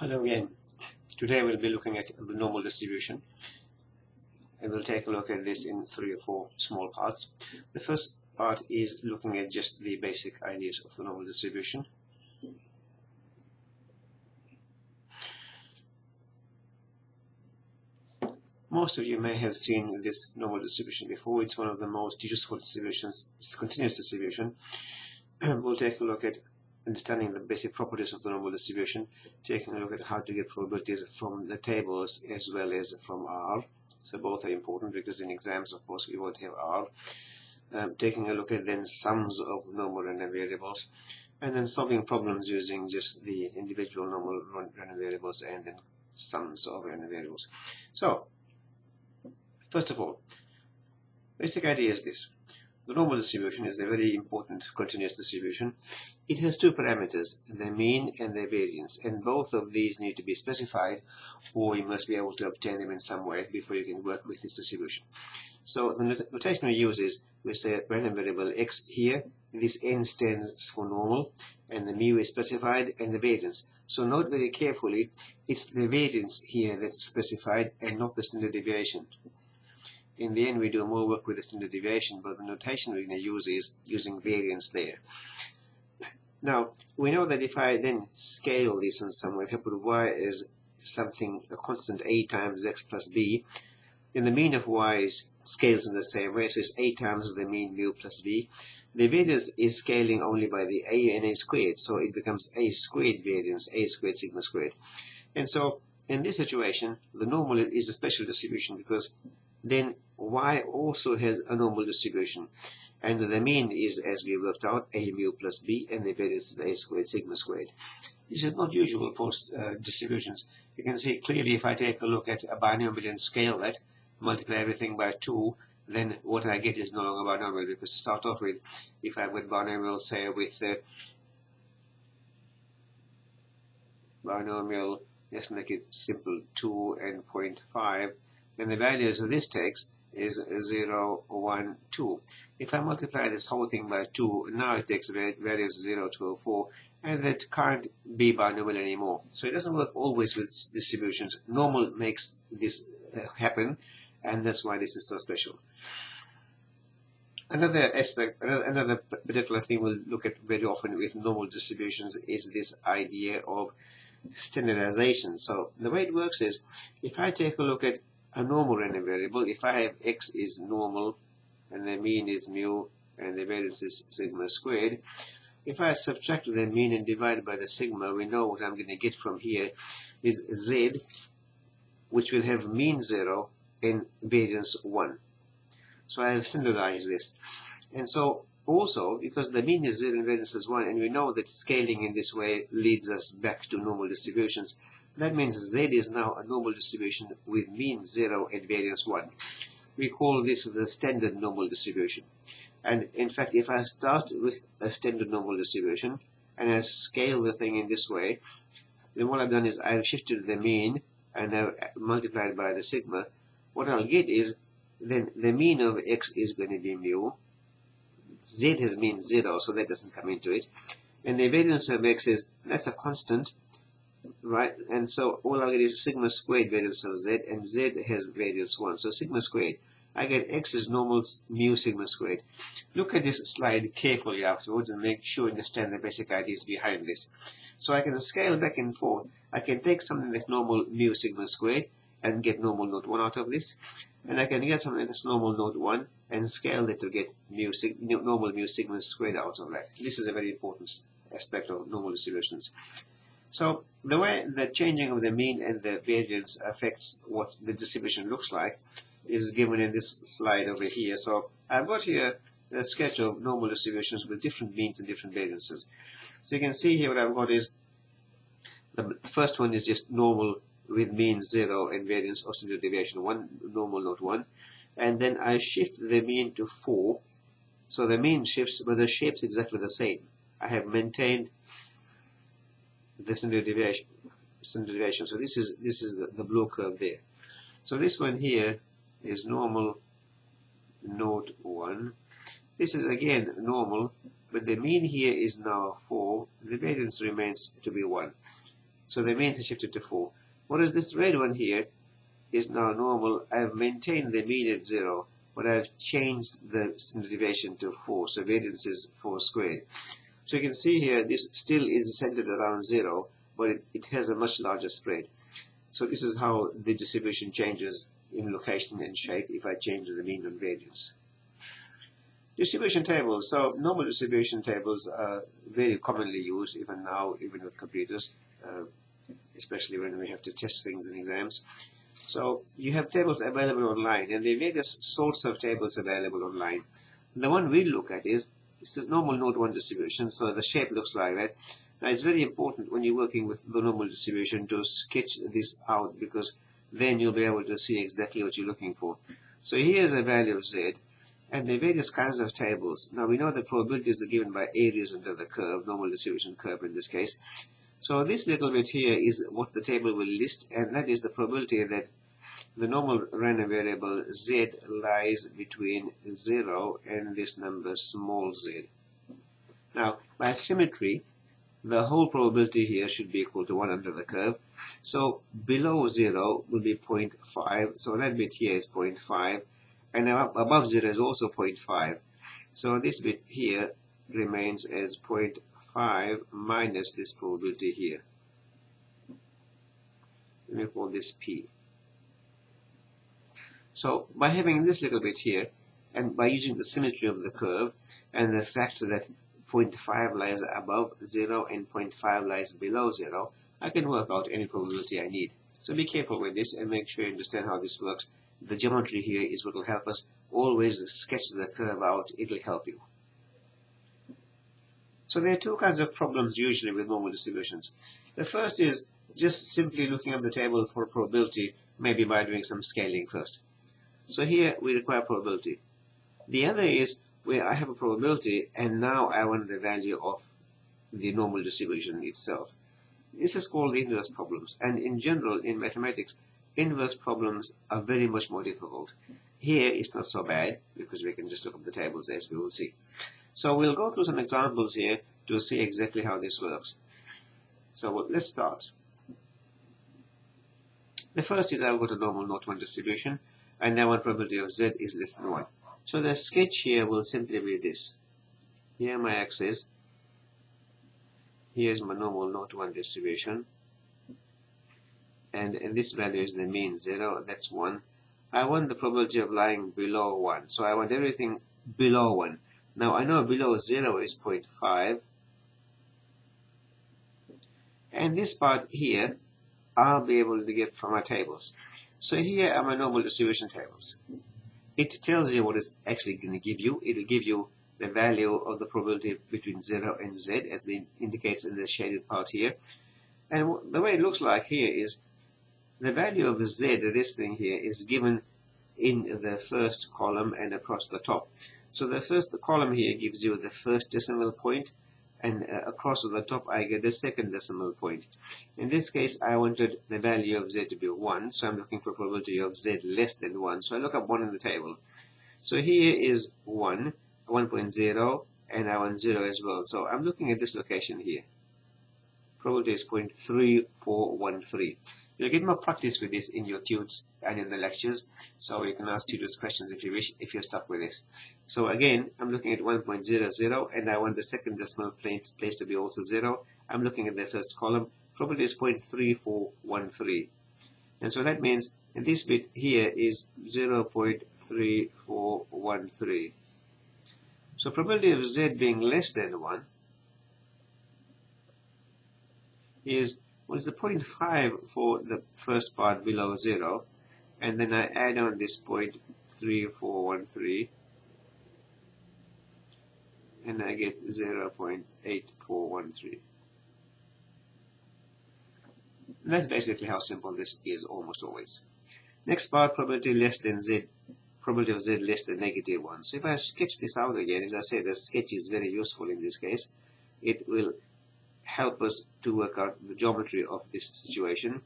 Hello again. Today we'll be looking at the normal distribution and we'll take a look at this in three or four small parts. The first part is looking at just the basic ideas of the normal distribution. Most of you may have seen this normal distribution before. It's one of the most useful distributions. It's a continuous distribution. we'll take a look at understanding the basic properties of the normal distribution, taking a look at how to get probabilities from the tables as well as from R. So both are important because in exams, of course, we won't have R. Um, taking a look at then sums of normal random variables, and then solving problems using just the individual normal random variables and then sums of random variables. So, first of all, basic idea is this. The normal distribution is a very important continuous distribution. It has two parameters, the mean and the variance, and both of these need to be specified or you must be able to obtain them in some way before you can work with this distribution. So the notation we use is we say random variable x here, this n stands for normal, and the mu is specified, and the variance. So note very carefully, it's the variance here that's specified and not the standard deviation in the end we do more work with the standard deviation, but the notation we're going to use is using variance there. Now, we know that if I then scale this in some way, if I put y as something, a constant a times x plus b, then the mean of y is scales in the same way, so it's a times the mean mu plus b. The variance is scaling only by the a and a squared, so it becomes a squared variance, a squared sigma squared. And so, in this situation, the normal is a special distribution because then y also has a normal distribution. And the mean is, as we worked out, a mu plus b, and the variance is a squared sigma squared. This is not usual for uh, distributions. You can see clearly if I take a look at a binomial and scale that, multiply everything by 2, then what I get is no longer binomial because to start off with, if I would binomial, say with uh, binomial, let's make it simple, 2 and 0.5, then the values of this text is 0, 1, 2. If I multiply this whole thing by 2, now it takes values 0, 2, 4, and that can't be binomial anymore. So it doesn't work always with distributions. Normal makes this uh, happen, and that's why this is so special. Another aspect, another particular thing we'll look at very often with normal distributions is this idea of standardization. So the way it works is, if I take a look at a normal random variable, if I have x is normal and the mean is mu and the variance is sigma squared, if I subtract the mean and divide by the sigma, we know what I'm going to get from here is z, which will have mean 0 and variance 1. So I have standardized this. And so also, because the mean is 0 and variance is 1, and we know that scaling in this way leads us back to normal distributions, that means Z is now a normal distribution with mean 0 and variance 1. We call this the standard normal distribution. And in fact, if I start with a standard normal distribution and I scale the thing in this way, then what I've done is I've shifted the mean and I've multiplied by the sigma. What I'll get is then the mean of x is going to be mu. Z has mean 0, so that doesn't come into it. And the variance of x is, that's a constant, right? And so all I get is sigma squared variance of z, and z has variance 1. So sigma squared. I get x is normal mu sigma squared. Look at this slide carefully afterwards and make sure you understand the basic ideas behind this. So I can scale back and forth. I can take something that's normal mu sigma squared and get normal node 1 out of this. And I can get something that's normal node 1 and scale it to get mu sig normal mu sigma squared out of that. This is a very important aspect of normal distributions. So the way the changing of the mean and the variance affects what the distribution looks like is given in this slide over here. So I've got here a sketch of normal distributions with different means and different variances. So you can see here what I've got is the first one is just normal with mean 0 and variance or standard deviation 1, normal not 1. And then I shift the mean to 4. So the mean shifts, but the shape's exactly the same. I have maintained the standard deviation standard deviation so this is this is the, the blue curve there so this one here is normal node 1 this is again normal but the mean here is now 4 the variance remains to be 1 So the mean has shifted to 4. Whereas this red one here is now normal. I've maintained the mean at 0, but I've changed the standard deviation to 4. So variance is 4 squared. So you can see here, this still is centered around 0, but it, it has a much larger spread. So this is how the distribution changes in location and shape if I change the mean and variance. Distribution tables. So normal distribution tables are very commonly used even now, even with computers, uh, especially when we have to test things in exams. So you have tables available online, and there are various sorts of tables available online. The one we look at is this is normal node 1 distribution, so the shape looks like that. Now it's very important when you're working with the normal distribution to sketch this out because then you'll be able to see exactly what you're looking for. So here's a value of z, and there are various kinds of tables. Now we know the probabilities are given by areas under the curve, normal distribution curve in this case. So this little bit here is what the table will list, and that is the probability that the normal random variable z lies between 0 and this number small z. Now, by symmetry, the whole probability here should be equal to 1 under the curve. So below 0 will be 0.5, so that bit here is 0.5, and above 0 is also 0.5. So this bit here remains as 0.5 minus this probability here. Let me call this P. So by having this little bit here, and by using the symmetry of the curve, and the fact that 0.5 lies above 0 and 0.5 lies below 0, I can work out any probability I need. So be careful with this and make sure you understand how this works. The geometry here is what will help us. Always sketch the curve out. It will help you. So there are two kinds of problems usually with normal distributions. The first is just simply looking at the table for probability maybe by doing some scaling first so here we require probability the other is where I have a probability and now I want the value of the normal distribution itself this is called the inverse problems and in general in mathematics inverse problems are very much more difficult. Here it's not so bad because we can just look up the tables as we will see. So we'll go through some examples here to see exactly how this works. So let's start. The first is I've got a normal 1 distribution and now one probability of z is less than 1. So the sketch here will simply be this. Here my axis, here's my normal 1 distribution and, and this value is the mean 0 that's 1 I want the probability of lying below 1 so I want everything below 1 now I know below 0 is 0.5 and this part here I'll be able to get from my tables. So here are my normal distribution tables. It tells you what it's actually going to give you. It'll give you the value of the probability between 0 and z as it indicates in the shaded part here. And the way it looks like here is the value of z, this thing here, is given in the first column and across the top. So the first column here gives you the first decimal point, and uh, across the top I get the second decimal point. In this case, I wanted the value of z to be 1, so I'm looking for probability of z less than 1. So I look up 1 in the table. So here is 1, 1.0, and I want 0 as well. So I'm looking at this location here. Probability is 0.3413. You'll get more practice with this in your tunes and in the lectures, so you can ask tutors questions if you wish, if you're stuck with this. So again, I'm looking at 1.00, and I want the second decimal place, place to be also 0. I'm looking at the first column, probably is 0.3413. And so that means and this bit here is 0.3413. So probability of z being less than 1 is what is the 0.5 for the first part below 0 and then I add on this point 0.3413 and I get 0.8413 that's basically how simple this is almost always. Next part probability less than z probability of z less than negative 1 so if I sketch this out again as I said the sketch is very useful in this case it will help us to work out the geometry of this situation.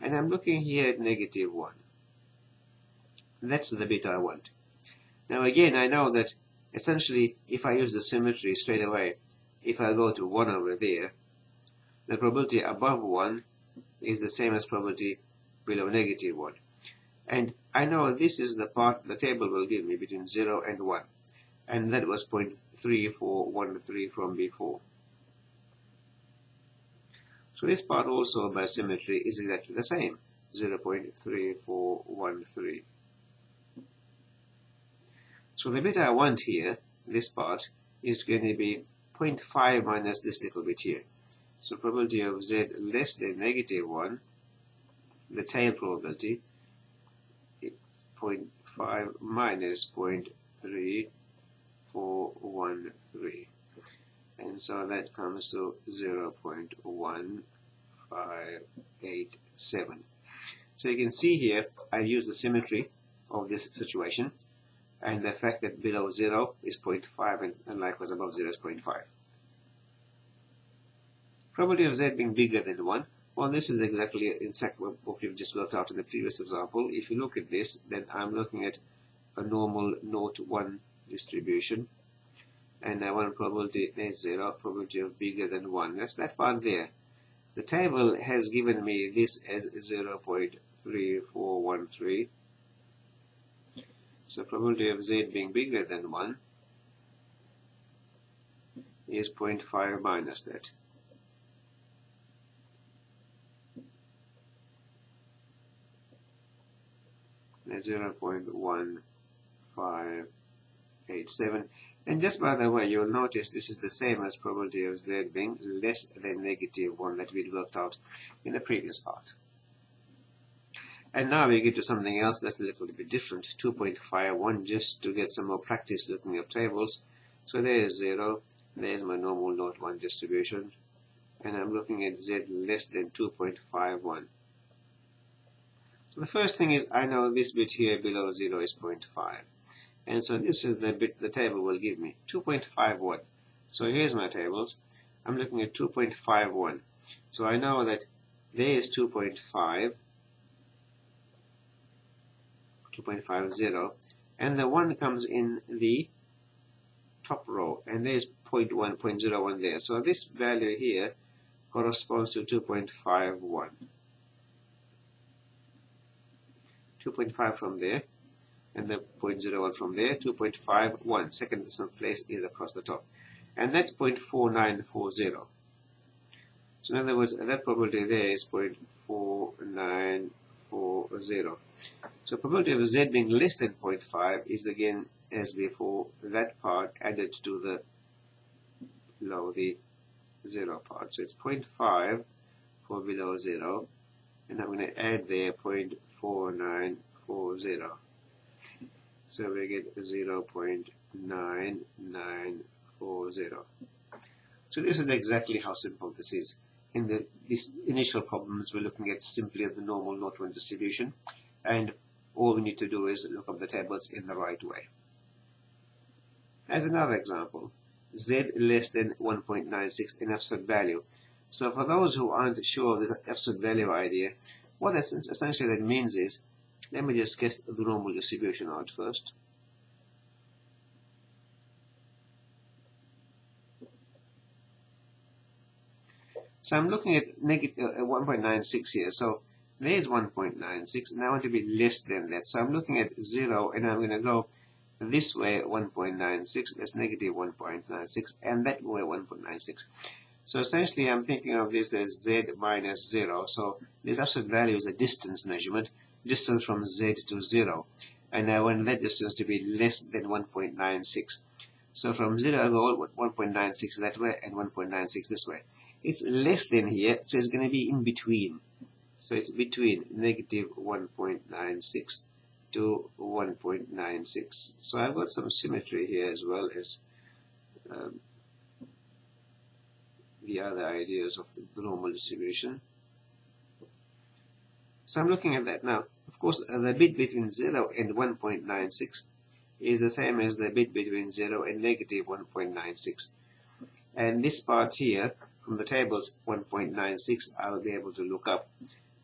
And I'm looking here at negative 1. That's the bit I want. Now again, I know that essentially if I use the symmetry straight away, if I go to 1 over there, the probability above 1 is the same as probability below negative 1. And I know this is the part the table will give me between 0 and 1. And that was 0.3413 from before. So this part also by symmetry is exactly the same, 0.3413. So the bit I want here, this part, is going to be 0.5 minus this little bit here. So probability of z less than negative 1, the tail probability, 0.5 minus 0.3413 and so that comes to 0.1587 so you can see here I use the symmetry of this situation and the fact that below 0 is 0.5 and, and likewise above 0 is 0.5 probability of z being bigger than 1 well this is exactly in fact what we've just worked out in the previous example. If you look at this then I'm looking at a normal 0 to 1 distribution and I want probability is 0, probability of bigger than 1. That's that part there. The table has given me this as 0 0.3413. So probability of z being bigger than 1 is 0.5 minus that. That's 0 0.1587 and just by the way, you'll notice this is the same as probability of z being less than negative 1 that we'd worked out in the previous part. And now we get to something else that's a little bit different, 2.51, just to get some more practice looking at tables. So there's 0, there's my normal node 1 distribution, and I'm looking at z less than 2.51. So the first thing is I know this bit here below 0 is 0.5. And so this is the bit the table will give me, 2.51. So here's my tables. I'm looking at 2.51. So I know that there is 2.5, 2.50, and the 1 comes in the top row, and there's 0.1, 0.01 there. So this value here corresponds to 2.51. 2.5 from there and the 0.01 from there, 2.51. Second decimal place is across the top. And that's 0.4940. So in other words, that probability there is 0.4940. So probability of z being less than 0.5 is again, as before, that part added to the below the 0 part. So it's 0.5 for below 0. And I'm going to add there 0.4940. So we get 0 0.9940. So this is exactly how simple this is. In the these initial problems, we're looking at simply the normal 1 distribution, and all we need to do is look up the tables in the right way. As another example, z less than 1.96 in absolute value. So for those who aren't sure of this absolute value idea, what essentially that means is let me just get the normal distribution out first. So I'm looking at negative uh, 1.96 here. So there's 1.96 and I want to be less than that. So I'm looking at 0 and I'm going to go this way 1.96, that's negative 1.96 and that way 1.96. So essentially I'm thinking of this as z minus 0. So this absolute value is a distance measurement distance from z to 0 and I want that distance to be less than 1.96 so from 0 I go 1.96 that way and 1.96 this way. It's less than here so it's going to be in between. So it's between negative 1.96 to 1.96 so I've got some symmetry here as well as um, the other ideas of the normal distribution so I'm looking at that now. Of course, uh, the bit between 0 and 1.96 is the same as the bit between 0 and negative 1.96. And this part here, from the tables 1.96, I'll be able to look up.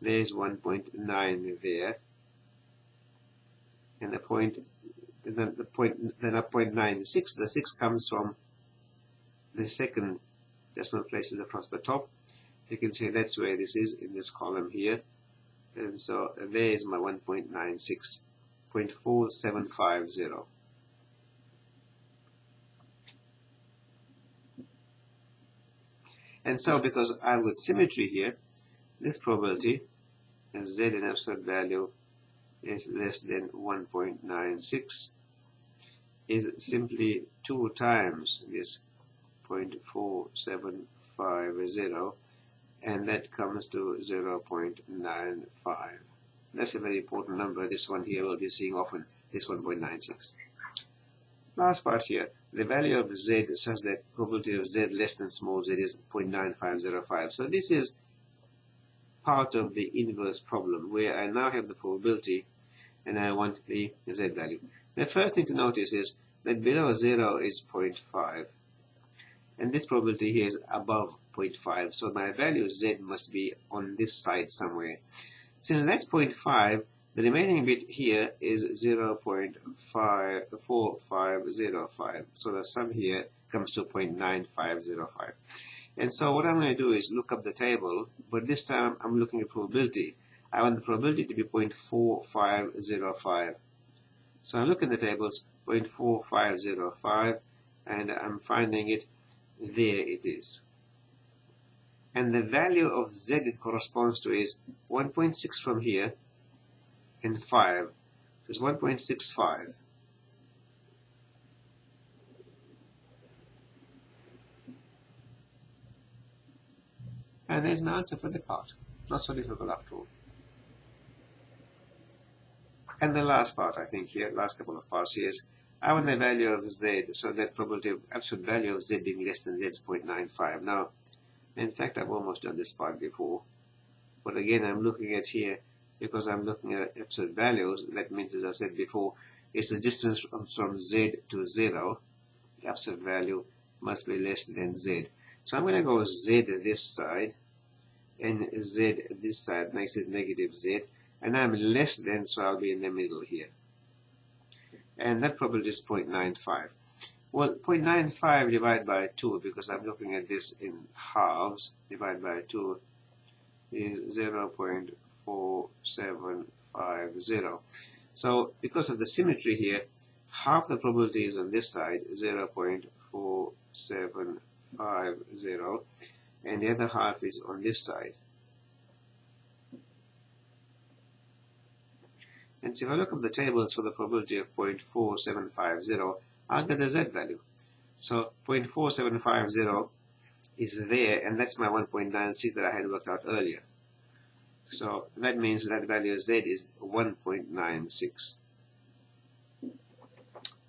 There's 1.9 there. And the point, then the point, then a 0.96, the 6 comes from the second decimal places across the top. you can see that's where this is in this column here and so there is my 1.96.4750 and so because I've got symmetry here this probability as z in absolute value is less than 1.96 is simply 2 times this 0.4750 and that comes to 0.95 that's a very important number. This one here we'll be seeing often is 1.96 last part here. The value of z such that probability of z less than small z is 0.9505 so this is part of the inverse problem where I now have the probability and I want the z value. The first thing to notice is that below 0 is 0.5 and this probability here is above 0.5 so my value z must be on this side somewhere. Since that's 0.5 the remaining bit here is 0.4505 so the sum here comes to 0.9505 and so what I'm going to do is look up the table, but this time I'm looking at probability. I want the probability to be 0.4505. So I look in the tables, 0.4505, and I'm finding it, there it is. And the value of z it corresponds to is 1.6 from here, and 5. So it's 1.65. And there's an answer for the part. Not so difficult after all. And the last part, I think here, last couple of parts here is, I want the value of z, so that probability of absolute value of z being less than z is 0.95. Now, in fact, I've almost done this part before. But again, I'm looking at here, because I'm looking at absolute values, that means, as I said before, it's the distance from, z to 0. The absolute value must be less than z. So I'm going to go z this side, and z this side makes it negative z and I'm less than so I'll be in the middle here and that probability is 0.95 well 0.95 divided by 2 because I'm looking at this in halves divided by 2 is 0.4750 so because of the symmetry here half the probability is on this side 0.4750 and the other half is on this side. And if I look up the tables for the probability of 0.4750, I'll get the z value. So 0.4750 is there, and that's my 1.96 that I had worked out earlier. So that means that value z is 1.96.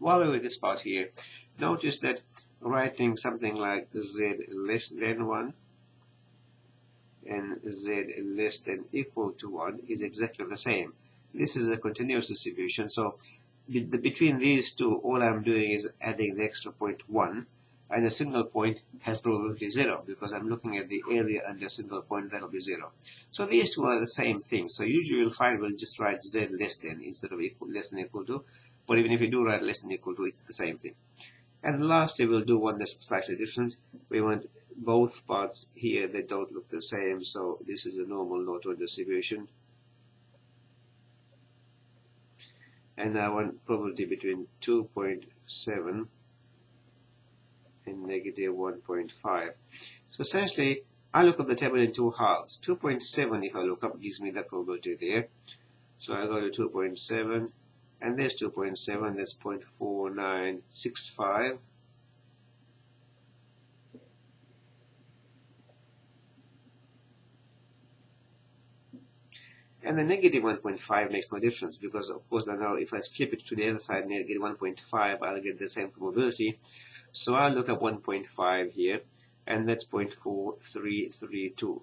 While we're with this part here, notice that writing something like z less than 1 and z less than equal to 1 is exactly the same. This is a continuous distribution, so between these two, all I'm doing is adding the extra point 1, and a single point has probability 0, because I'm looking at the area under a single point, that'll be 0. So these two are the same thing, so usually you'll find we'll just write z less than instead of equal, less than equal to, but even if you do write less than equal to, it's the same thing. And lastly, we'll do one that's slightly different. We want both parts here they don't look the same so this is a normal Norton distribution and I want probability between 2.7 and negative 1.5 so essentially I look up the table in two halves. 2.7 if I look up gives me that probability there. So I go to 2.7 and there's 2.7 that's 0.4965 And the negative 1.5 makes no difference because, of course, I know if I flip it to the other side, negative 1.5, I'll get the same probability. So I'll look at 1.5 here, and that's 0.4332.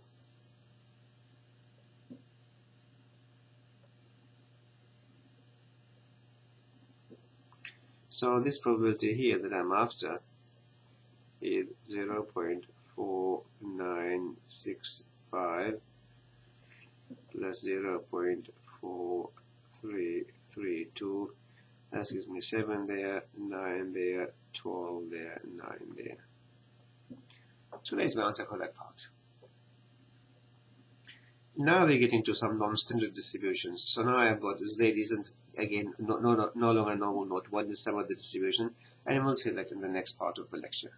So this probability here that I'm after is 0.4965 plus 0.4332 that gives me 7 there 9 there 12 there 9 there so that is my answer for that part now we get into some non-standard distributions. So now I've got Z isn't again no, no, no longer normal not 1 is some the distribution and we'll see that in the next part of the lecture.